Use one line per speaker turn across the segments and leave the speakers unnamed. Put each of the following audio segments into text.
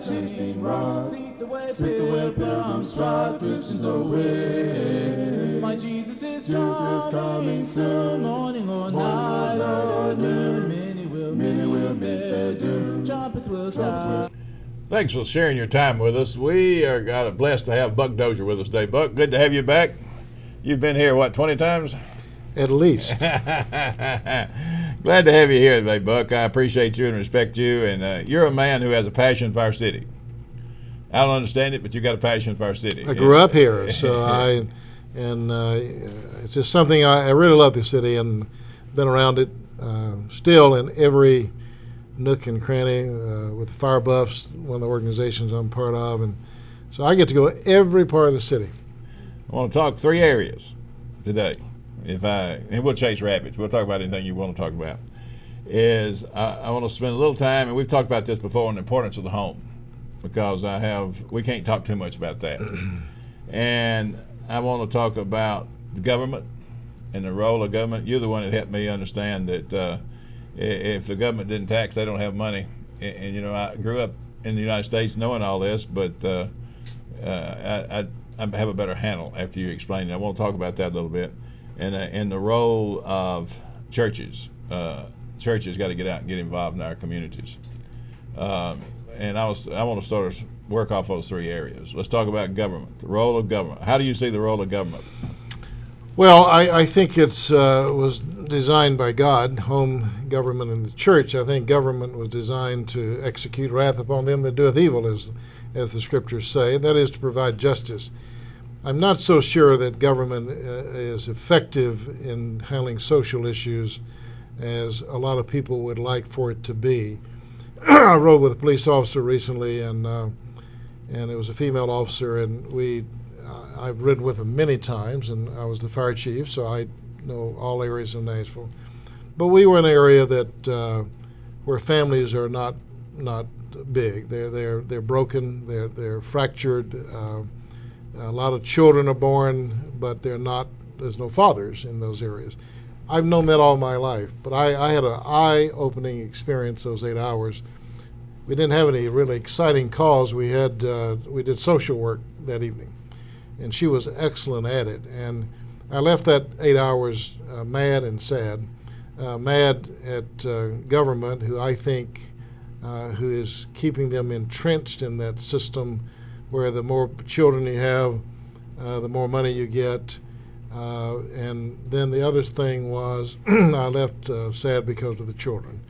chain rock. Seek the way, seek the way pilgrims trod, Christians away. My Jesus is Jesus coming, coming soon, morning or morning night or noon. Many will, many will meet their doom. Trumpets will sound.
Thanks for sharing your time with us. We are got blessed to have Buck Dozier with us today. Buck, good to have you back. You've been here what twenty times?
At least.
Glad to have you here today, Buck. I appreciate you and respect you, and uh, you're a man who has a passion for our city. I don't understand it, but you got a passion for our city.
I grew up here, so I and uh, it's just something I, I, really love the city and been around it uh, still in every nook and cranny uh, with Fire Buffs, one of the organizations I'm part of, and so I get to go to every part of the city.
I want to talk three areas today. If I and we'll chase rabbits. We'll talk about anything you want to talk about. Is I, I want to spend a little time, and we've talked about this before, on the importance of the home, because I have we can't talk too much about that, and I want to talk about the government and the role of government. You're the one that helped me understand that. Uh, if the government didn't tax, they don't have money. And, and, you know, I grew up in the United States knowing all this, but uh, uh, I, I, have a better handle after you explain it. I want to talk about that a little bit, and uh, and the role of churches. Uh, churches got to get out and get involved in our communities. Um, and I was I want to start work off those three areas. Let's talk about government, the role of government. How do you see the role of government?
Well, I, I think it uh, was designed by God, home government and the church. I think government was designed to execute wrath upon them that doeth evil, as, as the scriptures say, and that is to provide justice. I'm not so sure that government uh, is effective in handling social issues as a lot of people would like for it to be. I rode with a police officer recently, and uh, and it was a female officer, and we I've ridden with him many times, and I was the fire chief, so I know all areas of Nashville. But we were in an area that uh, where families are not not big. They're they're they're broken. They're they're fractured. Uh, a lot of children are born, but they're not. There's no fathers in those areas. I've known that all my life, but I, I had an eye-opening experience those eight hours. We didn't have any really exciting calls. We had uh, we did social work that evening and she was excellent at it. And I left that eight hours uh, mad and sad, uh, mad at uh, government, who I think uh, who is keeping them entrenched in that system, where the more children you have, uh, the more money you get. Uh, and then the other thing was, I left sad because of the children.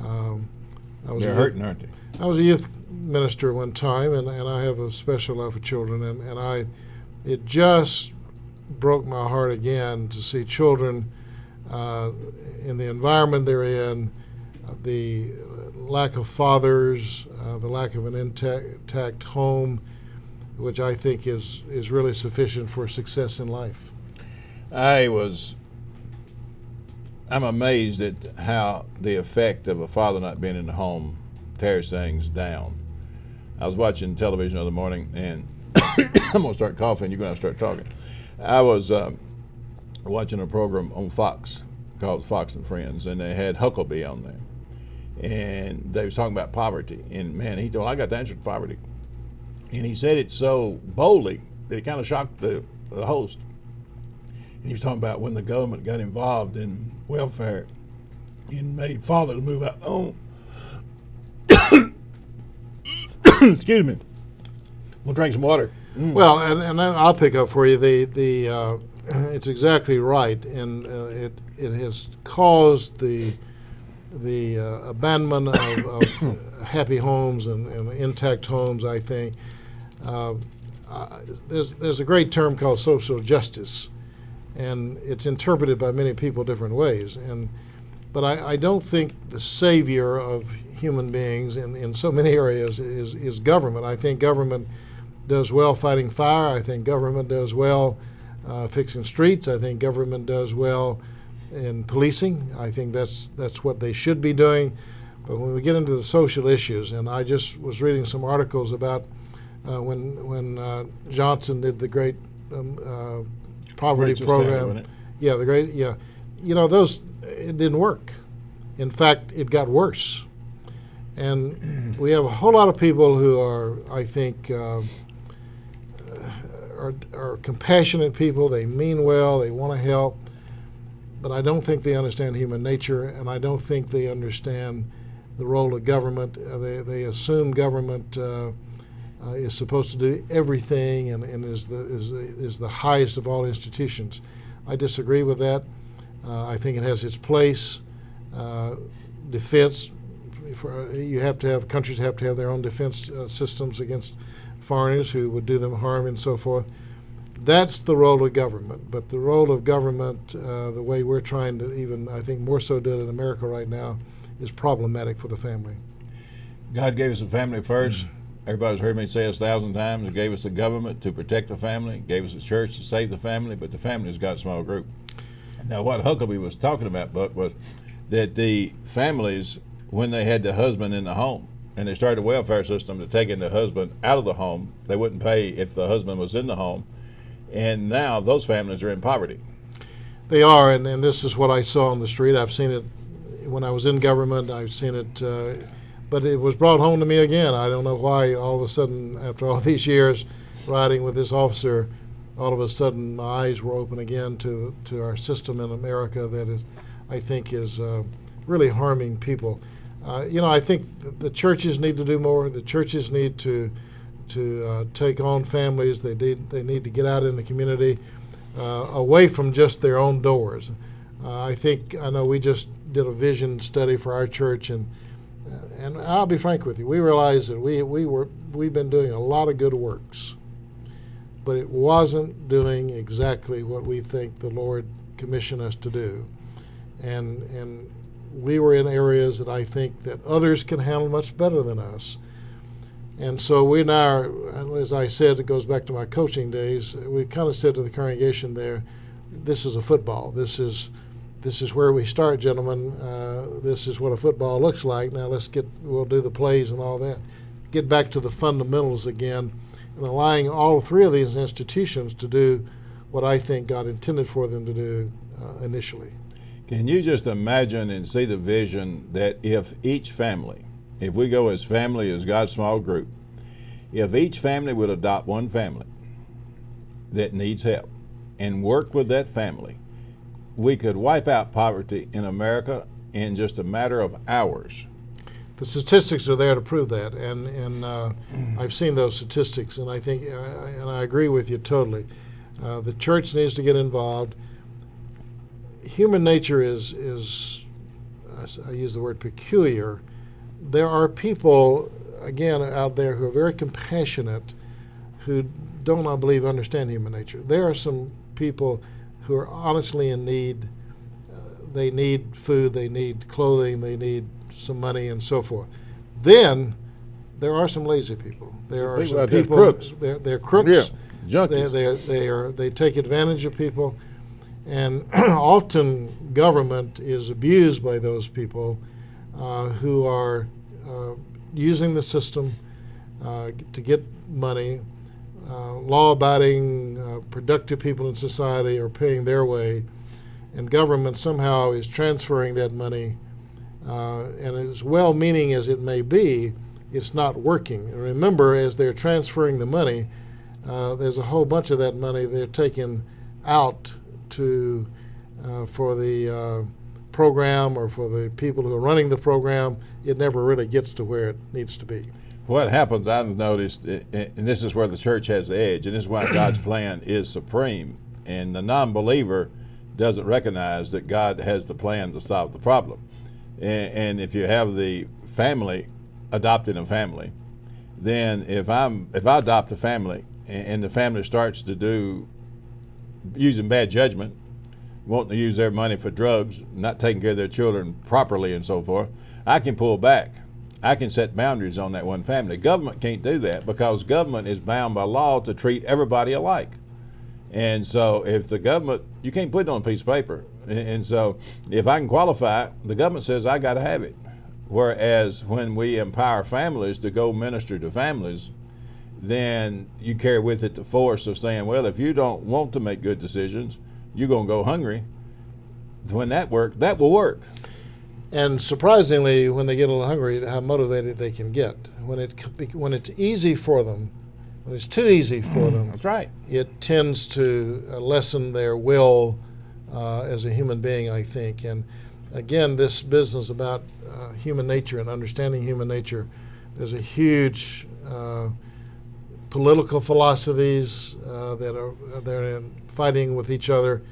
Um, I was They're hurting, aren't they?
I was a youth minister one time, and, and I have a special love for children, and, and I it just broke my heart again to see children uh, in the environment they're in, uh, the lack of fathers, uh, the lack of an intact home, which I think is, is really sufficient for success in life.
I was, I'm amazed at how the effect of a father not being in the home tears things down. I was watching television the other morning and I'm gonna start coughing. You're gonna start talking. I was um, watching a program on Fox called Fox and Friends, and they had Huckabee on there, and they was talking about poverty. And man, he told I got the answer to poverty, and he said it so boldly that it kind of shocked the, the host. And he was talking about when the government got involved in welfare and made fathers move out home. Excuse me. We'll drink some water.
Mm. Well, and, and I'll pick up for you. The the uh, it's exactly right, and uh, it it has caused the the uh, abandonment of, of happy homes and, and, intact homes. I think uh, there's there's a great term called social justice, and it's interpreted by many people different ways. And but I, I don't think the savior of human beings in, in so many areas is, is government. I think government does well fighting fire. I think government does well uh, fixing streets. I think government does well in policing. I think that's that's what they should be doing. But when we get into the social issues, and I just was reading some articles about uh, when when uh, Johnson did the great um, uh, poverty
Rachel
program. yeah, the great yeah, you know those it didn't work. In fact, it got worse. And we have a whole lot of people who are, I think, uh, are, are compassionate people. They mean well. They want to help. But I don't think they understand human nature, and I don't think they understand the role of government. Uh, they, they assume government uh, uh, is supposed to do everything and, and is, the, is, is the highest of all institutions. I disagree with that. Uh, I think it has its place. Uh, defense, for, you have to have, countries have to have their own defense uh, systems against foreigners who would do them harm and so forth. That's the role of government. But the role of government, uh, the way we're trying to even, I think, more so do it in America right now, is problematic for the family.
God gave us a family first. Everybody's heard me say this a thousand times. He gave us the government to protect the family, gave us the church to save the family, but the family's got a small group. Now, what Huckabee was talking about, Buck, was that the families, when they had the husband in the home, and they started a welfare system to taking the husband out of the home. They wouldn't pay if the husband was in the home. And now those families are in poverty.
They are, and, and this is what I saw on the street. I've seen it when I was in government. I've seen it, uh, but it was brought home to me again. I don't know why all of a sudden, after all these years riding with this officer, all of a sudden my eyes were open again to to our system in America that is, I think, is uh, really harming people. Uh, you know, I think the churches need to do more. The churches need to to uh, take on families. They need they need to get out in the community, uh, away from just their own doors. Uh, I think I know we just did a vision study for our church, and uh, and I'll be frank with you, we realized that we we were we've been doing a lot of good works, but it wasn't doing exactly what we think the Lord commissioned us to do, and and we were in areas that I think that others can handle much better than us. And so we now, as I said, it goes back to my coaching days. We kind of said to the congregation there, "This is a football. This is, this is where we start, gentlemen. Uh, this is what a football looks like. Now let's get, we'll do the plays and all that. Get back to the fundamentals again, and allowing all three of these institutions to do what I think God intended for them to do uh, initially."
Can you just imagine and see the vision that if each family, if we go as family as God's small group, if each family would adopt one family that needs help and work with that family, we could wipe out poverty in America in just a matter of hours.
The statistics are there to prove that, and and uh, I've seen those statistics, and I think, uh, and I agree with you totally. Uh, the church needs to get involved human nature is is I use the word peculiar. There are people again out there who are very compassionate, who don't, I believe, understand human nature. There are some people who are honestly in need. Uh, they need food, they need clothing, they need some money, and so forth. Then there are some lazy people. There are
People
some people.
crooks.
They're, they're crooks.
Yeah, junkies.
They, they, they are they take advantage of people, and often government is abused by those people who are uh, using the system uh, to get money. Uh, law-abiding, uh, productive people in society are paying their way, and government somehow is transferring that money. Uh, and as well-meaning as it may be, it's not working. And remember, as they're transferring the money, uh, there's a whole bunch of that money they're taking out to uh, for the uh, program or for the people who are running the program. It never really gets to where it needs to be.
What happens, I've noticed, and this is where the church has the edge, and this is why God's plan is supreme. And the non believer doesn't recognize that God has the plan to solve the problem. And, and if you have the family adopting a family, then if I'm if I adopt a family and, and the family starts to do using bad judgment, wanting to use their money for drugs, not taking care of their children properly, and so forth, I can pull back. I can set boundaries on that one family. Government can't do that because government is bound by law to treat everybody alike. And so, if the government, you can't put it on a piece of paper. And so, if I can qualify, the government says I got to have it. Whereas when we empower families to go minister to families, then you carry with it the force of saying, well, if you don't want to make good decisions, you're going to go hungry. When that works, that will work.
and surprisingly, when they get a little hungry, how motivated they can get. When it when it's easy for them, when it's too easy for them,
That's right.
it tends to uh, lessen their will uh, as a human being, I think. And again, this business about uh, human nature and understanding human nature, there's a huge uh, political philosophies uh, that are they're fighting with each other,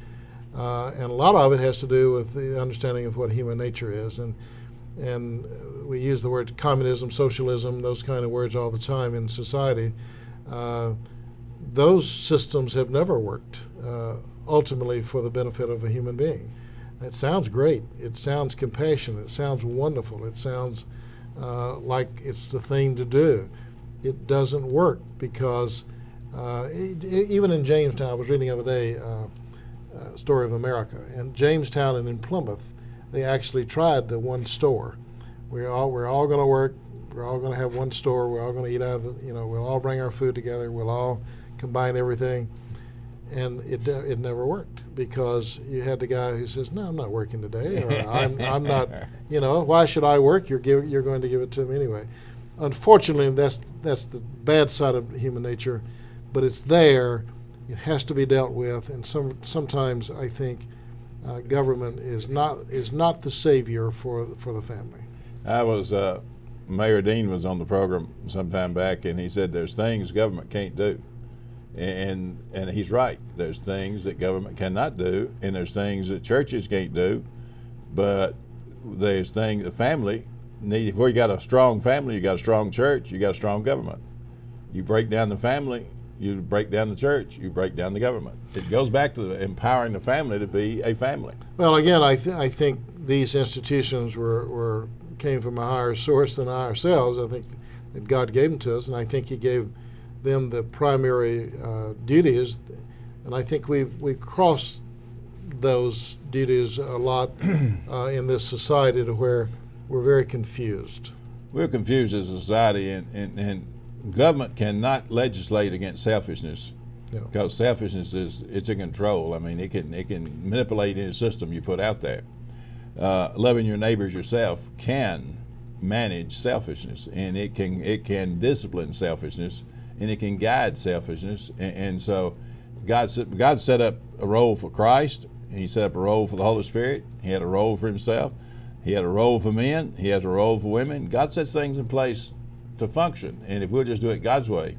uh, and a lot of it has to do with the understanding of what human nature is. And and we use the word communism, socialism, those kind of words all the time in society. Uh, those systems have never worked uh, ultimately for the benefit of a human being. It sounds great. It sounds compassionate. It sounds wonderful. It sounds uh, like it's the thing to do. It doesn't work because uh, even in Jamestown, I was reading the other day uh, uh, Story of America, In Jamestown and in Plymouth, they actually tried the one store. We're all we're all going to work. We're all going to have one store. We're all going to eat out of the, you know, we'll all bring our food together. We'll all combine everything. And it, it never worked because you had the guy who says, No, I'm not working today, or I'm, I'm not, you know, why should I work? You're, give, you're going to give it to me anyway. Unfortunately, that's, that's the bad side of human nature, but it's there. It has to be dealt with. And some, sometimes I think uh, government is not, is not the savior for, for the family.
I was uh, Mayor Dean was on the program some time back, and he said there's things government can't do, and and he's right. There's things that government cannot do, and there's things that churches can't do, but there's things the family need. Where you got a strong family, you got a strong church, you got a strong government. You break down the family, you break down the church, you break down the government. It goes back to the empowering the family to be a family.
Well, again, I, th- I think these institutions were, were came from a higher source than ourselves. I think that God gave them to us, and I think He gave them the primary uh, duties. And I think we've we've crossed those duties a lot uh, in this society to where we're very confused.
We're confused as a society, and, and, and government cannot legislate against selfishness
No.
because selfishness is it's in control. I mean, it can it can manipulate any system you put out there. Uh, loving your neighbors yourself can manage selfishness, and it can it can discipline selfishness, and it can guide selfishness, and, and so God God set up a role for Christ. He set up a role for the Holy Spirit. He had a role for Himself. He had a role for men. He has a role for women. God sets things in place to function, and if we'll just do it God's way,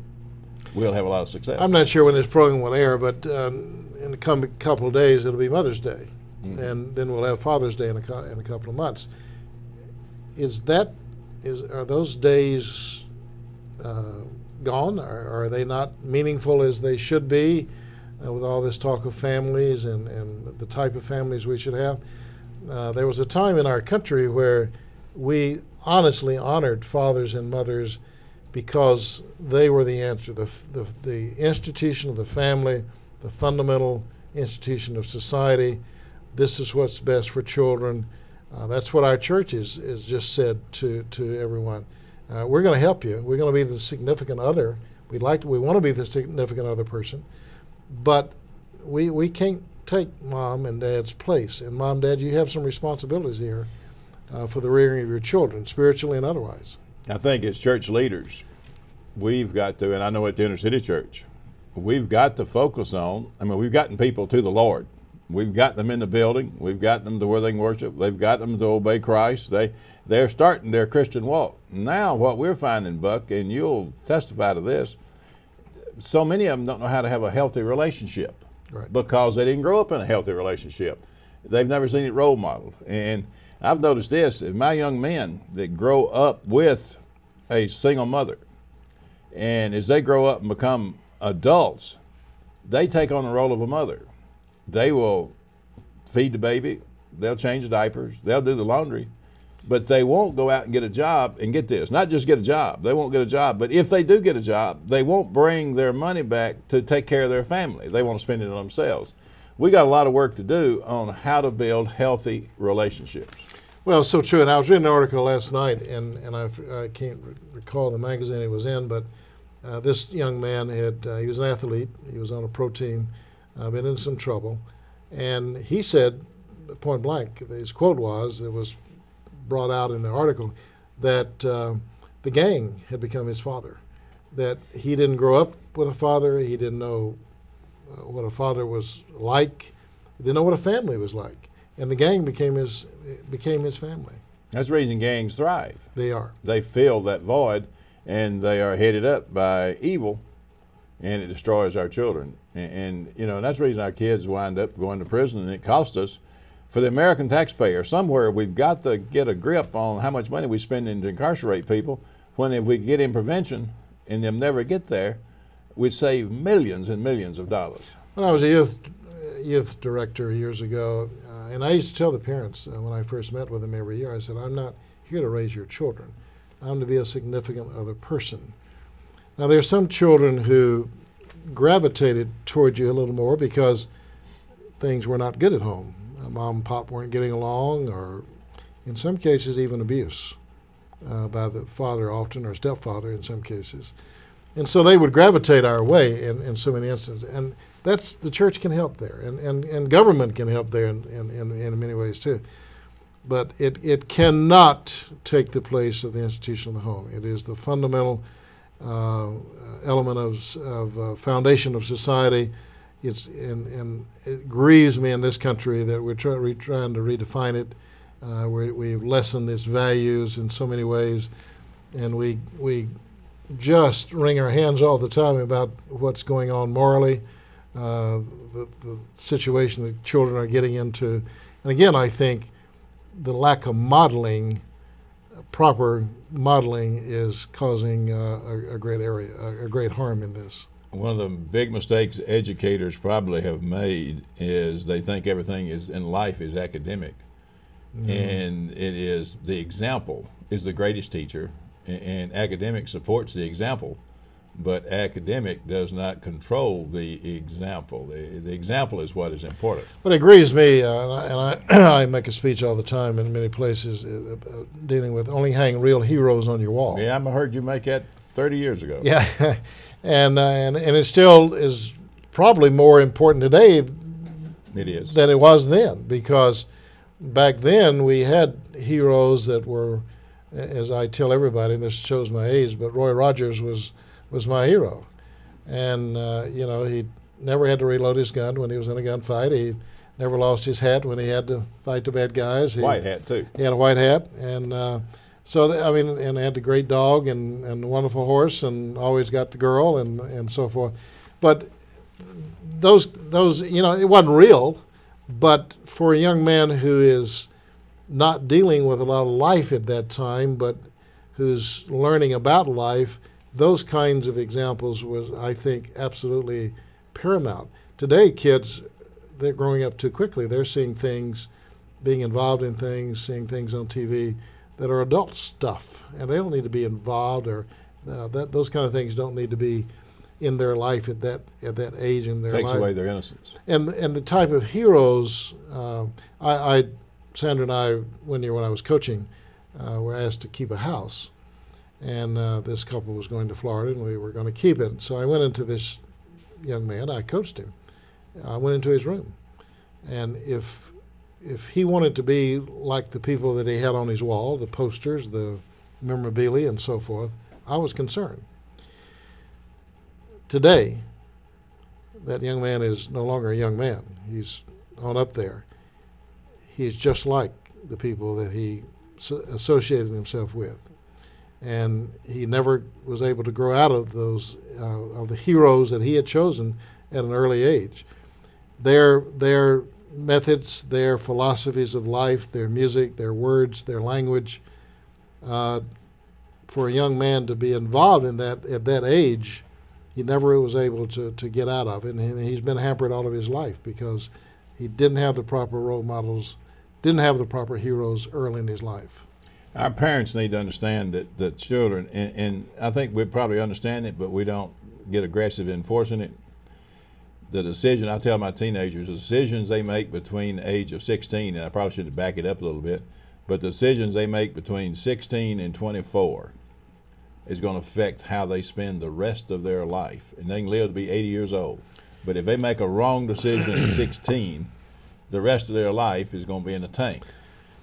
we'll have a lot of success.
I'm not sure when this program will air, but um, in a couple of days it'll be Mother's Day, and then we'll have Father's Day in a, in a couple of months. Is that is are those days uh, gone? Are, are they not meaningful as they should be, uh, with all this talk of families and, and the type of families we should have? Uh, there was a time in our country where we honestly honored fathers and mothers because they were the answer. The, the, the institution of the family, the fundamental institution of society. This is what's best for children. Uh, that's what our church is, is just said to, to everyone. Uh, we're going to help you. We're going to be the significant other. We'd like to, we want to be the significant other person, but we we can't take mom and dad's place. And mom, dad, you have some responsibilities here uh, for the rearing of your children, spiritually and otherwise.
I think as church leaders, we've got to, and I know at the inner city church, we've got to focus on. I mean, we've gotten people to the Lord. We've got them in the building. We've got them to where they can worship. They've got them to obey Christ. They they're starting their Christian walk. Now, what we're finding, Buck, and you'll testify to this, so many of them don't know how to have a healthy relationship
Right.
because they didn't grow up in a healthy relationship. They've never seen it role modeled. And I've noticed this: if my young men that grow up with a single mother, and as they grow up and become adults, they take on the role of a mother. They will feed the baby, they'll change the diapers, they'll do the laundry, but they won't go out and get a job and get this. Not just get a job, they won't get a job, but if they do get a job, they won't bring their money back to take care of their family. They want to spend it on themselves. We got a lot of work to do on how to build healthy relationships.
Well, so true. And I was reading an article last night, and, and I've, I can't re- recall the magazine it was in, but uh, this young man had, uh, he was an athlete, he was on a pro team, uh, been in some trouble. And he said, point blank, his quote was, it was brought out in the article that uh, the gang had become his father. That he didn't grow up with a father. He didn't know uh, what a father was like. He didn't know what a family was like. And the gang became his became his family.
That's the reason gangs thrive.
They are.
They fill that void, and they are headed up by evil, and it destroys our children. And, and you know, and that's the reason our kids wind up going to prison, and it costs us. For the American taxpayer, somewhere we've got to get a grip on how much money we spend in to incarcerate people. When if we get in prevention and them never get there, we'd save millions and millions of dollars.
When I was a youth uh, youth director years ago, uh, and I used to tell the parents uh, when I first met with them every year, I said, I'm not here to raise your children. I'm to be a significant other person. Now, there are some children who gravitated toward you a little more because things were not good at home. Uh, mom and pop weren't getting along, or in some cases, even abuse uh, by the father, often, or stepfather in some cases. And so they would gravitate our way in, in so many instances. And that's the church can help there, and, and, and government can help there in, in, in, many ways too. But it, it cannot take the place of the institution of the home. It is the fundamental uh, element of, of uh, foundation of society. It's and, and it grieves me in this country that we're, try, trying to redefine it. Uh, we have lessened its values in so many ways, and we we just wring our hands all the time about what's going on morally, uh, the, the situation that children are getting into. And again, I think the lack of modeling, proper modeling, is causing uh, a, a, great area, a, a great harm in this.
One of the big mistakes educators probably have made is they think everything is in life is academic, mm. and it is the example is the greatest teacher, and, and academic supports the example but academic does not control the example. The, the example is what is important.
What agrees me, uh, and, I, I, make a speech all the time in many places uh, uh, dealing with only hang real heroes on your wall.
Yeah, I heard you make that 30 years ago.
Yeah, and, uh, and, and it still is probably more important today
it is.
than it was then because back then we had heroes that were, as I tell everybody, and this shows my age, but Roy Rogers was – was my hero. And, uh, you know, he never had to reload his gun when he was in a gunfight. He never lost his hat when he had to fight the bad guys. He,
white hat, too.
He had a white hat. And uh, so, I mean, and had the great dog and, and a wonderful horse and always got the girl and, and so forth. But those, those, you know, it wasn't real. But for a young man who is not dealing with a lot of life at that time, but who's learning about life, those kinds of examples was, I think, absolutely paramount. Today, kids, they're growing up too quickly. They're seeing things, being involved in things, seeing things on TV that are adult stuff, and they don't need to be involved or uh, that those kind of things don't need to be in their life at that at that age in their
takes
life.
away their innocence.
And and the type of heroes, uh, I, I, Sandra and I, when I was coaching, uh, were asked to keep a house, and uh, this couple was going to Florida, and we were going to keep it. So I went into this young man. I coached him. I went into his room, and if if he wanted to be like the people that he had on his wall, the posters, the memorabilia, and so forth, I was concerned. Today, that young man is no longer a young man. He's on up there. He's just like the people that he associated himself with and he never was able to grow out of those uh, of the heroes that he had chosen at an early age. Their their methods, their philosophies of life, their music, their words, their language. Uh, for a young man to be involved in that at that age, he never was able to, to get out of it, and he's been hampered all of his life because he didn't have the proper role models, didn't have the proper heroes early in his life
our parents need to understand that, that children, and, and I think we probably understand it, but we don't get aggressive in enforcing it. The decision, I tell my teenagers, the decisions they make between the age of 16, and I probably should back it up a little bit, but the decisions they make between 16 and 24 is going to affect how they spend the rest of their life. And they can live to be 80 years old. But if they make a wrong decision at 16, the rest of their life is going to be in the tank.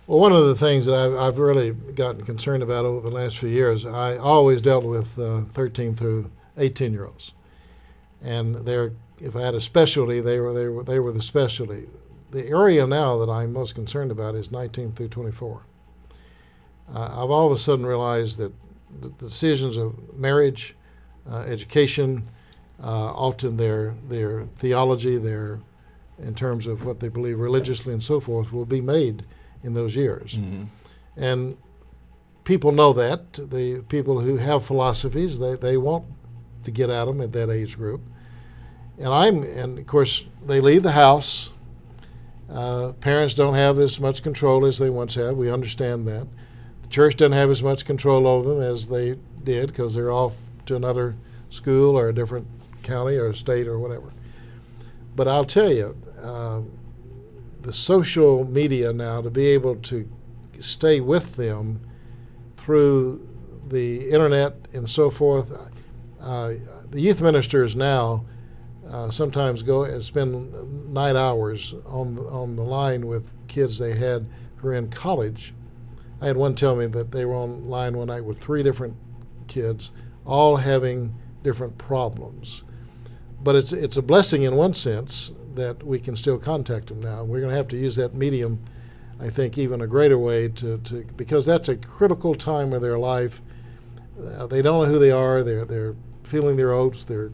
Well, one of the things that I've, I've really gotten concerned about over the last few years, I always dealt with uh, 13 through 18 year olds, and they're if I had a specialty, they were they were they were the specialty. The area now that I'm most concerned about is 19 through 24. Uh, I've all of a sudden realized that the decisions of marriage, uh, education, uh, often their their theology, their in terms of what they believe religiously and so forth, will be made in those years.
Mm-hmm.
And people know that. The people who have philosophies, they, they want to get at them at that age group. And I'm, and of course, they leave the house. Uh, parents don't have as much control as they once had. We understand that. The church doesn't have as much control over them as they did because they're off to another school or a different county or state or whatever. But I'll tell you, um, the social media now to be able to stay with them through the internet and so forth. Uh, the youth ministers now uh, sometimes go and spend night hours on on the line with kids they had who are in college. I had one tell me that they were on line one night with three different kids, all having different problems. But it's it's a blessing in one sense that we can still contact them now. We're going to have to use that medium, I think, even a greater way to, to because that's a critical time of their life. Uh, they don't know who they are. They're they're feeling their oats. They're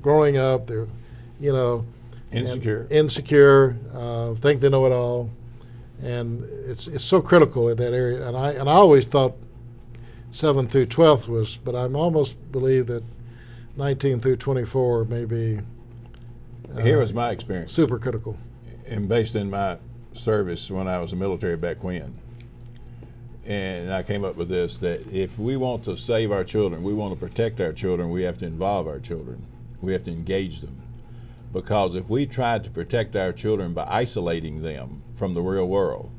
growing up. They're, you know,
Insecure.
insecure. Uh, think they know it all, and it's it's so critical in that area. And I and I always thought seventh through twelfth was, but I'm almost believe that 19 through 24 may be uh,
Here was my experience.
super critical.
and based in my service when I was in the military back when. And I came up with this that if we want to save our children, we want to protect our children, we have to involve our children. We have to engage them. Because if we try to protect our children by isolating them from the real world,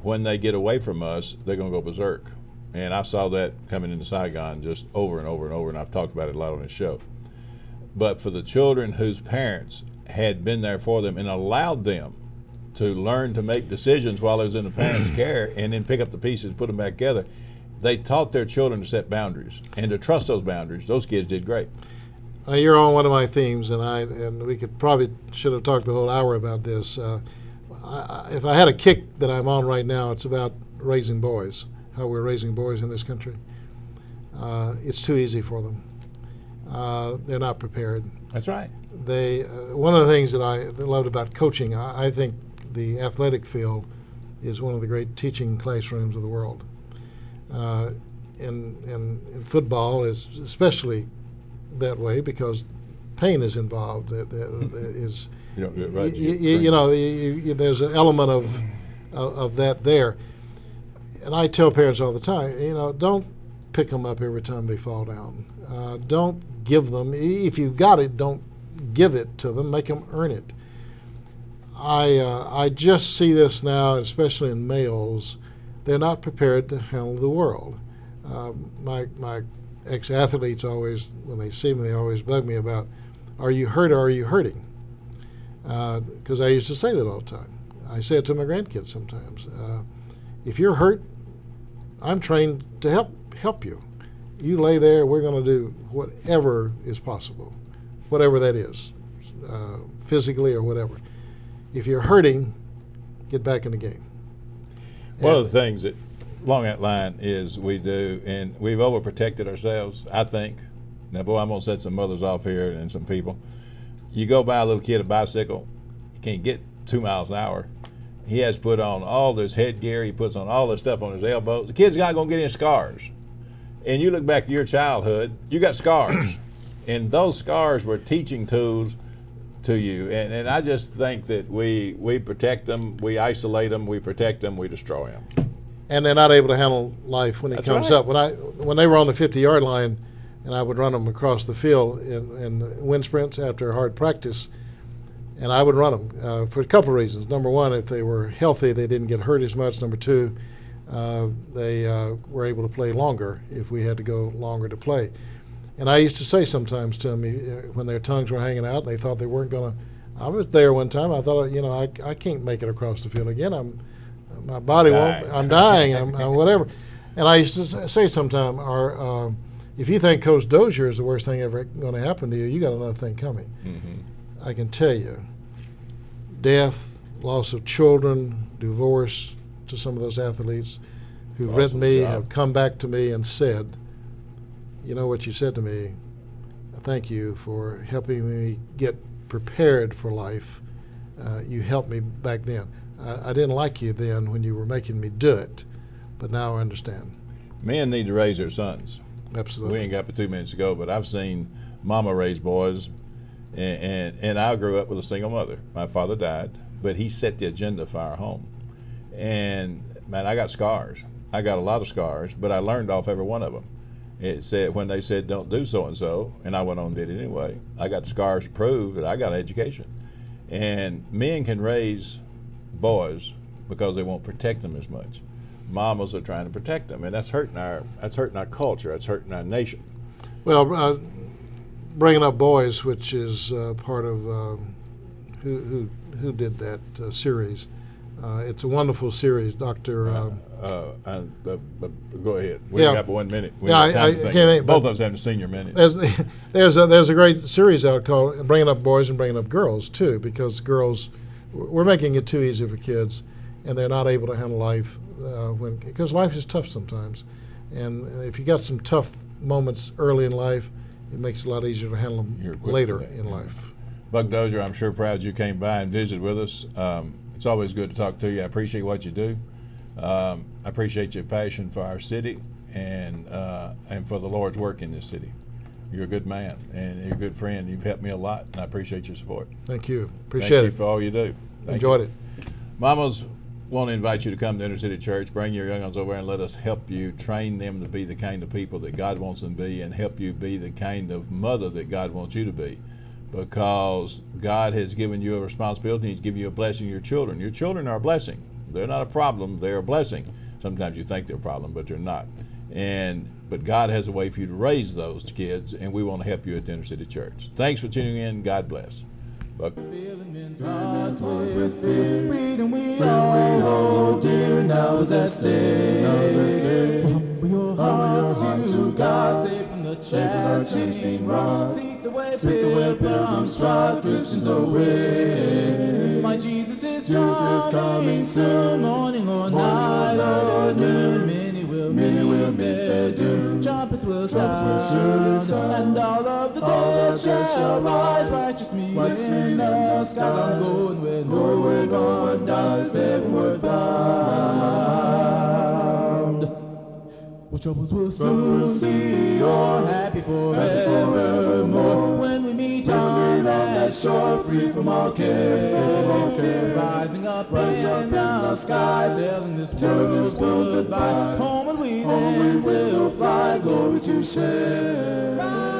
when they get away from us, they're going to go berserk. And I saw that coming into Saigon just over and over and over, and I've talked about it a lot on this show. But for the children whose parents had been there for them and allowed them to learn to make decisions while they was in the parents' care and then pick up the pieces, and put them back together, they taught their children to set boundaries and to trust those boundaries. Those kids did great.
Uh, you're on one of my themes, and I and we could probably should have talked the whole hour about this. Uh, I, I- if I had a kick that I'm on right now, it's about raising boys, how we're raising boys in this country. Uh, it's too easy for them. Uh, they're not prepared.
That's right.
They uh, one of the things that I loved about coaching, I, I think the athletic field is one of the great teaching classrooms of the world. Uh, and, and, and football is especially that way because pain is involved. That, that, that is
You don't do it right.
you, you, you know, there's an element of, of of that there. And I tell parents all the time, you know, don't pick them up every time they fall down. Uh, don't give them if you've got it. Don't give it to them. Make them earn it. I uh, I just see this now, especially in males. They're not prepared to handle the world. Uh, my my ex athletes always, when they see me, they always bug me about, are you hurt or are you hurting? Because I used to say that all the time. I say it to my grandkids sometimes. Uh, if you're hurt, I'm trained to help help you. You lay there. We're going to do whatever is possible, whatever that is, uh, physically or whatever. If you're hurting, get back in the game.
One of the things that along that line is we do, and we've overprotected ourselves, I think. Now, boy, I'm going to set some mothers off here and some people. You go buy a little kid a bicycle, he can't get two miles an hour. He has put on all this headgear, he puts on all this stuff on his elbows. The kid's not going to get any scars. And you look back to your childhood, you got scars. and those scars were teaching tools to you. And, and I just think that we, we protect them, we isolate them, we protect them, we destroy them.
and they're not able to handle life when it
That's
comes
right.
up. When I when they were on the 50 yard line, and I would run them across the field in, in wind sprints after hard practice, and I would run them uh, for a couple of reasons. Number one, if they were healthy, they didn't get hurt as much. Number two, uh, they uh, were able to play longer if we had to go longer to play. And I used to say sometimes to them uh, when their tongues were hanging out, and they thought they weren't going to. I was there one time. I thought, you know, I, I can't make it across the field again. I'm my body
Dying.
won't. I'm dying. I'm, I'm whatever. And I used to say sometimes, uh, if you think Coach Dozier is the worst thing ever going to happen to you, you got another thing coming.
Mm-hmm.
I can tell you, death, loss of children, divorce to some of those athletes who've
Loss
written me have come back to me and said, you know what you said to me. Thank you for helping me get prepared for life. Uh, you helped me back then. I, I didn't like you then when you were making me do it, but now I understand.
Men need to raise their sons.
Absolutely.
We ain't got but two minutes to go, but I've seen mama raise boys, and, and, and I grew up with a single mother. My father died, but he set the agenda for our home. And man, I got scars. I got a lot of scars, but I learned off every one of them. It said when they said don't do so and so, and I went on and did it anyway. I got scars to prove that I got an education. And men can raise boys because they won't protect them as much. Mamas are trying to protect them, and that's hurting our that's hurting our culture. That's hurting our nation.
Well, uh, bringing up boys, which is uh, part of um, who, who who did that uh, series. Uh, it's a wonderful series, Doctor. Uh,
Uh, and, uh, but go ahead. We
Yeah.
got one minute. We
Yeah, I- I can't
Both of us have the senior minute.
there's there's a, there's a great series out called "Bringing Up Boys and Bringing Up Girls" too, because girls we're making it too easy for kids, and they're not able to handle life uh, when because life is tough sometimes, and if you got some tough moments early in life, it makes it a lot easier to handle them later in life.
Buck Dozier, I'm sure proud you came by and visited with us. Um, it's always good to talk to you. I appreciate what you do. Um, I appreciate your passion for our city and uh, and for the Lord's work in this city. You're a good man and you're a good friend. You've helped me a lot, and I appreciate your support.
Thank you.
Appreciate Thank
Appreciate
you
it.
for all you do. Thank
Enjoyed
you.
it.
Mamas want to invite you to come to Inner City Church. Bring your young ones over and let us help you train them to be the kind of people that God wants them to be and help you be the kind of mother that God wants you to be. Because God has given you a responsibility, He's given you a blessing your children. Your children are a blessing. They're not a problem, they're a blessing. Sometimes you think they're a problem, but they're not. And but God has a way for you to raise those kids, and we want to help you at the Inner City Church. Thanks for tuning in. God bless.
Fear. Freedom we all dear now is at stake. Humble your hearts to God, safe from the chastening rod. Seek the way pilgrims trod, Christians away. My Jesus is coming soon, morning or night or noon. Will sound, and all of the dead shall rise. Righteous me in the skies. I'm going where no one dies, heavenward bound. Well, troubles will soon be o'er, happy forevermore. When we meet on that shore, free from all care, rising up Rising in the skies, telling this world goodbye. Home and we then will fly, glory to share.